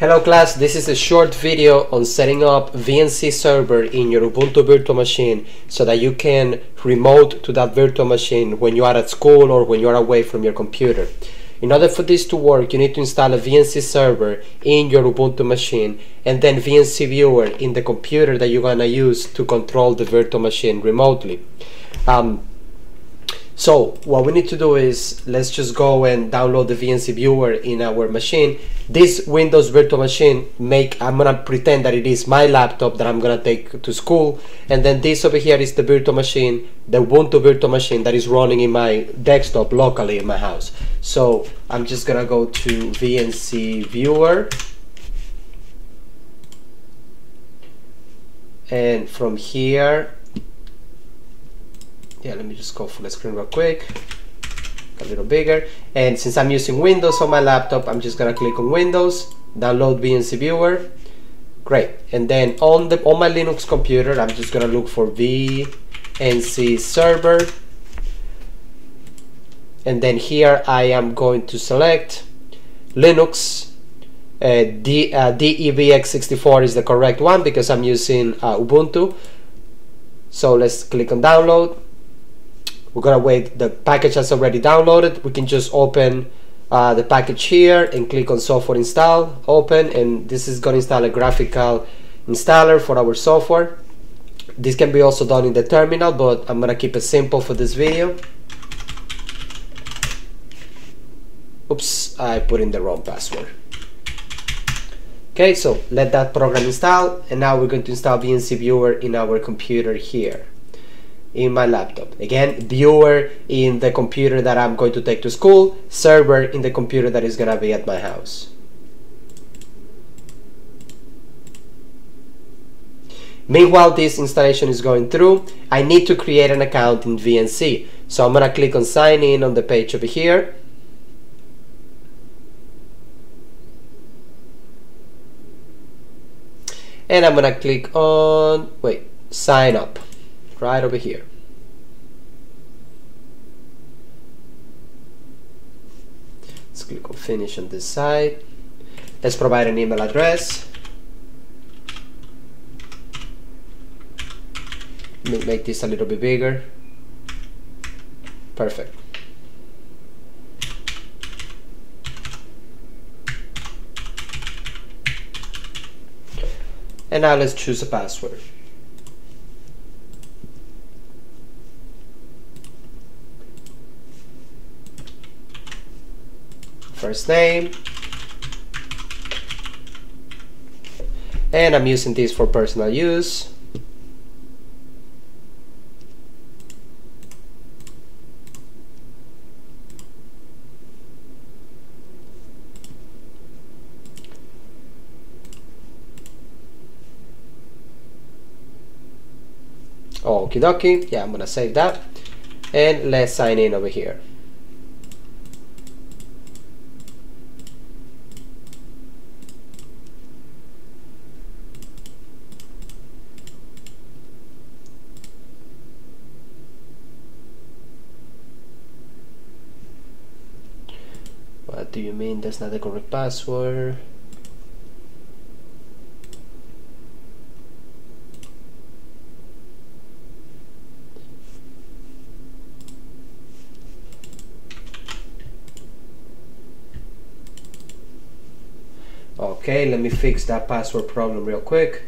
Hello class, this is a short video on setting up VNC server in your Ubuntu virtual machine so that you can remote to that virtual machine when you are at school or when you are away from your computer. In order for this to work, you need to install a VNC server in your Ubuntu machine and then VNC viewer in the computer that you're gonna use to control the virtual machine remotely. Um, so what we need to do is let's just go and download the VNC viewer in our machine. This Windows virtual machine make I'm gonna pretend that it is my laptop that I'm gonna take to school and then this over here is the virtual machine, the Ubuntu virtual machine that is running in my desktop locally in my house. So I'm just gonna go to VNC viewer and from here yeah let me just go full screen real quick. A little bigger. And since I'm using Windows on my laptop I'm just gonna click on Windows download VNC viewer. Great. And then on the on my Linux computer I'm just gonna look for VNC server. And then here I am going to select Linux. Uh, D, uh, DEVX64 is the correct one because I'm using uh, Ubuntu. So let's click on download we're gonna wait. The package has already downloaded. We can just open uh, the package here and click on software install open and this is gonna install a graphical installer for our software. This can be also done in the terminal but I'm gonna keep it simple for this video. Oops I put in the wrong password. Okay so let that program install and now we're going to install VNC viewer in our computer here in my laptop. Again, viewer in the computer that I'm going to take to school, server in the computer that is going to be at my house. Meanwhile, this installation is going through, I need to create an account in VNC. So I'm going to click on sign in on the page over here. And I'm going to click on, wait, sign up right over here. Click on finish on this side. Let's provide an email address. Make this a little bit bigger. Perfect. And now let's choose a password. First name. And I'm using this for personal use. Okie dokie, yeah I'm gonna save that. And let's sign in over here What do you mean that's not the correct password? Okay, let me fix that password problem real quick.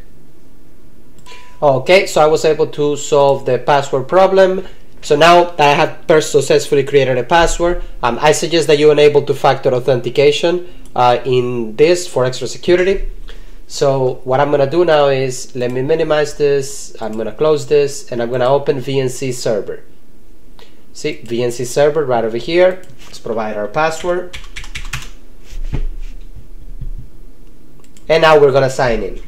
Okay, so I was able to solve the password problem. So now that I have successfully created a password, um, I suggest that you enable two-factor authentication uh, in this for extra security. So what I'm gonna do now is, let me minimize this, I'm gonna close this, and I'm gonna open VNC server. See, VNC server right over here. Let's provide our password. And now we're gonna sign in.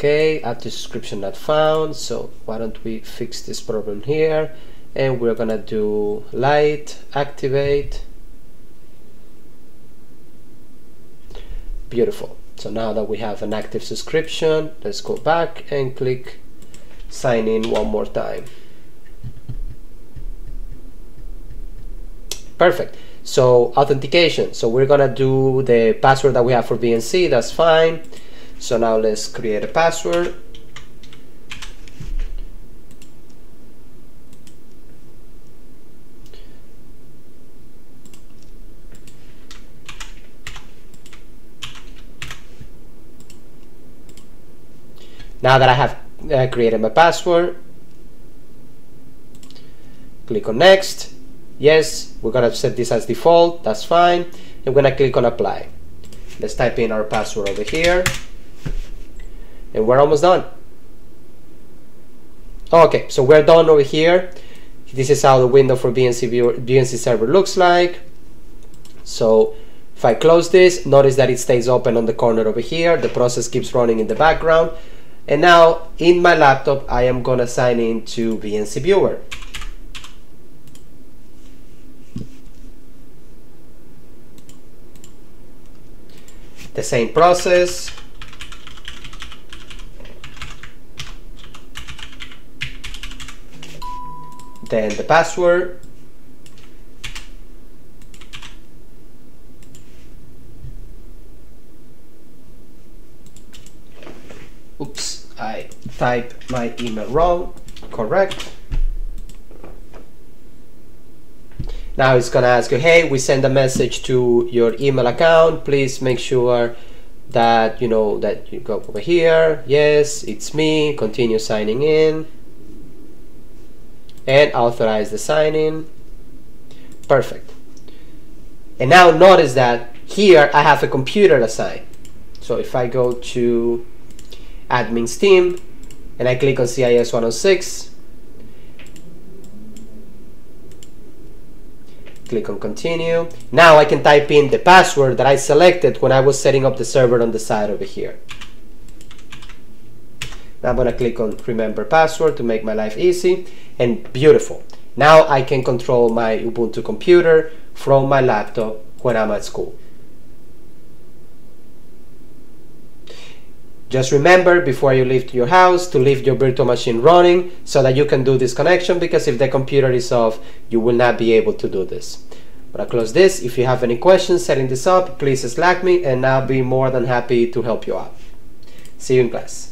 Okay add to subscription not found so why don't we fix this problem here? And we're gonna do light activate. Beautiful. So now that we have an active subscription let's go back and click sign in one more time. Perfect. So authentication. So we're gonna do the password that we have for VNC that's fine so now let's create a password Now that I have uh, created my password, click on next. Yes, we're gonna set this as default, that's fine. I'm gonna click on apply. Let's type in our password over here. And we're almost done. Okay, so we're done over here. This is how the window for VNC, viewer, VNC server looks like. So if I close this, notice that it stays open on the corner over here. The process keeps running in the background. And now in my laptop, I am gonna sign in to VNC Viewer. The same process. Then the password. Oops. I type my email wrong, correct. Now it's gonna ask you, hey, we send a message to your email account. Please make sure that you know that you go over here. Yes, it's me. Continue signing in and authorize the sign in. Perfect. And now notice that here I have a computer assigned. So if I go to admins team and I click on CIS 106 click on continue now I can type in the password that I selected when I was setting up the server on the side over here now I'm gonna click on remember password to make my life easy and beautiful now I can control my Ubuntu computer from my laptop when I'm at school Just remember before you leave your house to leave your virtual machine running so that you can do this connection because if the computer is off, you will not be able to do this. But I close this. If you have any questions setting this up, please Slack me and I'll be more than happy to help you out. See you in class.